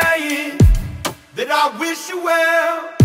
saying that I wish you well.